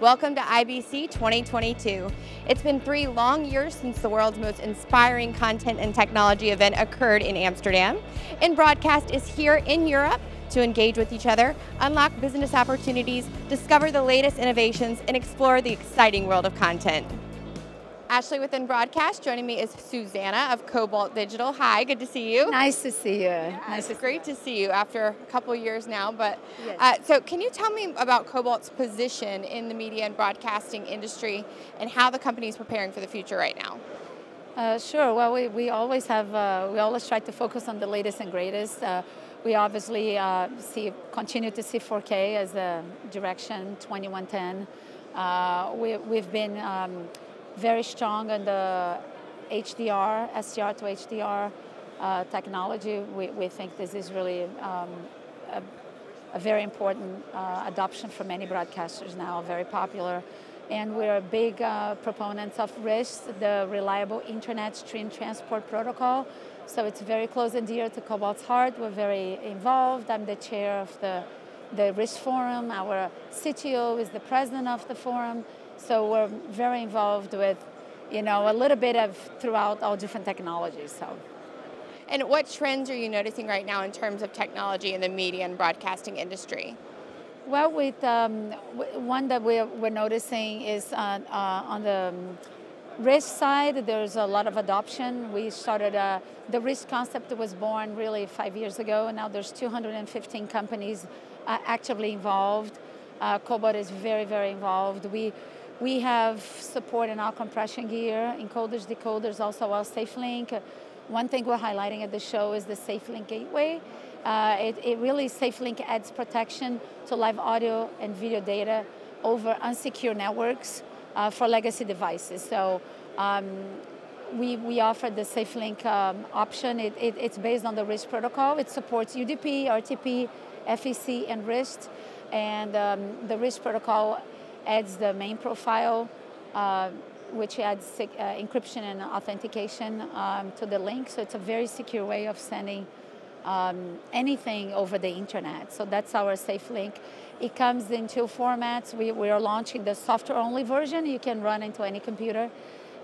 Welcome to IBC 2022. It's been three long years since the world's most inspiring content and technology event occurred in Amsterdam. InBroadcast is here in Europe to engage with each other, unlock business opportunities, discover the latest innovations, and explore the exciting world of content. Ashley with InBroadcast. Joining me is Suzana of Cobalt Digital. Hi, good to see you. Nice to see you. Yeah, nice it's great to see you after a couple years now. But Yes. uh, so, can you tell me about Cobalt's position in the media and broadcasting industry, and how the company is preparing for the future right now? Uh, sure. Well, we, we always have uh, we always try to focus on the latest and greatest. Uh, we obviously uh, see continue to see 4K as a direction 2110. Uh, we, we've been um, very strong on the HDR, SDR to HDR uh, technology. We, we think this is really um, a, a very important uh, adoption for many broadcasters now, very popular. And we're big uh, proponents of RIST, the Reliable Internet Stream Transport Protocol. So it's very close and dear to Cobalt's heart. We're very involved. I'm the chair of the, the RIST Forum. Our CTO is the president of the forum. So we're very involved with, you know, a little bit of throughout all different technologies. So. And what trends are you noticing right now in terms of technology in the media and broadcasting industry? Well, with um, w- one that we're, we're noticing is on, uh, on the um, RIST side, there's a lot of adoption. We started, uh, the RIST concept was born really five years ago, and now there's 215 companies uh, actively involved. Uh, Cobalt is very, very involved. We, we have support in our compression gear, encoders, decoders, also our SafeLink. One thing we're highlighting at the show is the SafeLink Gateway. Uh, it, it really, SafeLink adds protection to live audio and video data over unsecure networks uh, for legacy devices. So um, we, we offer the SafeLink um, option. It, it, it's based on the RIST protocol. It supports UDP, RTP, FEC, and RIST. And um, the RIST protocol adds the main profile, uh, which adds uh, encryption and authentication um, to the link. So it's a very secure way of sending um, anything over the internet. So that's our SafeLink. It comes in two formats. We, we are launching the software only version. You can run into any computer.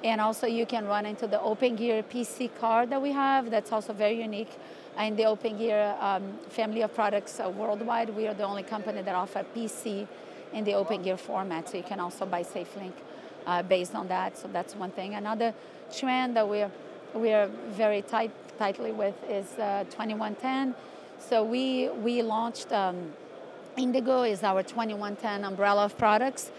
And also you can run into the OpenGear PC card that we have. That's also very unique. In the OpenGear um, family of products uh, worldwide, we are the only company that offer PC in the OpenGear format. So you can also buy SafeLink uh, based on that. So that's one thing. Another trend that we're we are very tight, tightly with is uh, 2110. So we we launched um, Indigo is our 2110 umbrella of products,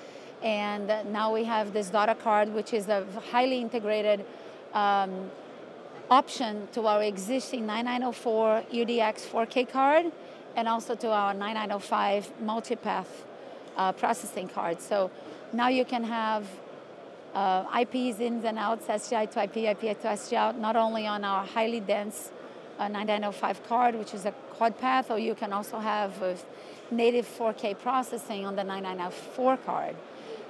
and now we have this data card, which is a highly integrated. Um, option to our existing 9904 UDX 4K card and also to our 9905 multipath uh, processing card. So now you can have uh, IPs ins and outs, SDI to IP, IP to SDI out, not only on our highly dense uh, 9905 card, which is a quad path, or you can also have native 4K processing on the 9904 card.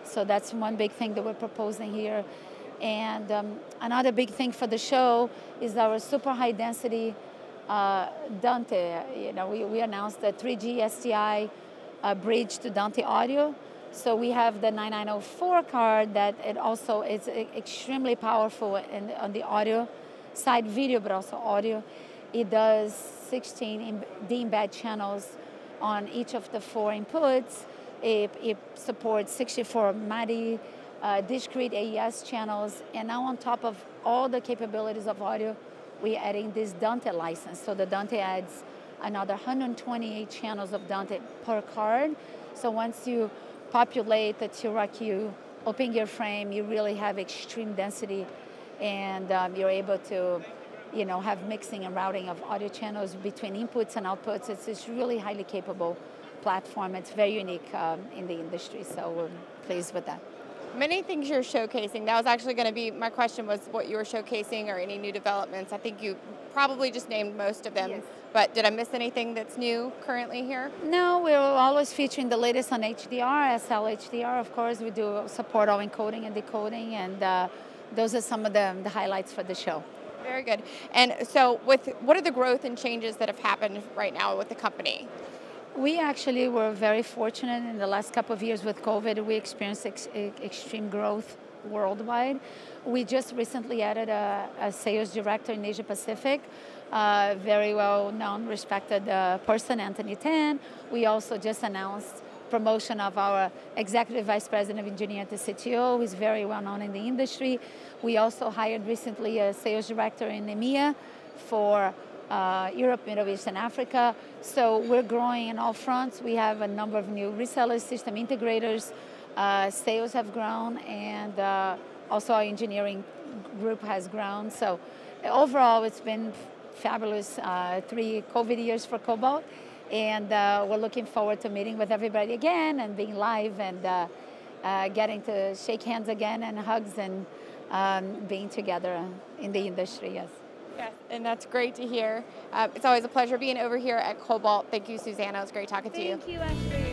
So that's one big thing that we're proposing here. And um, another big thing for the show is our super high density uh, Dante. You know, we, we announced the 3G SDI uh, bridge to Dante audio. So we have the 9904 card that it also is extremely powerful in, on the audio side, video, but also audio. It does 16 em- D-embed channels on each of the four inputs. It, it supports 64 MADI, uh, discrete AES channels, and now on top of all the capabilities of audio, we're adding this Dante license. So the Dante adds another 128 channels of Dante per card. So once you populate the TRQ OpenGear frame, you really have extreme density, and um, you're able to, you know, have mixing and routing of audio channels between inputs and outputs. It's this really highly capable platform. It's very unique um, in the industry, so we're pleased with that. Many things you're showcasing. That was actually going to be my question was what you were showcasing or any new developments. I think you probably just named most of them. Yes. But did I miss anything that's new currently here? No, we're always featuring the latest on HDR, SL HDR, of course. We do support all encoding and decoding, and uh, those are some of the, the highlights for the show. Very good. And so with what are the growth and changes that have happened right now with the company? We actually were very fortunate in the last couple of years with COVID. We experienced ex- extreme growth worldwide. We just recently added a, a sales director in Asia Pacific, uh, very well known, respected uh, person, Anthony Tan. We also just announced promotion of our executive vice president of engineering at the CTO, who's very well known in the industry. We also hired recently a sales director in EMEA for uh, Europe, Middle East, and Africa. So we're growing in all fronts. We have a number of new resellers, system integrators. Uh, sales have grown, and uh, also our engineering group has grown. So overall, it's been fabulous uh, three COVID years for Cobalt, and uh, we're looking forward to meeting with everybody again and being live and uh, getting to shake hands again and hugs and um, being together in the industry. Yes. Yes, and that's great to hear. Uh, it's always a pleasure being over here at Cobalt. Thank you, Suzana. It was great talking Thank to you. Thank you, Ashley.